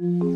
Mm-hmm.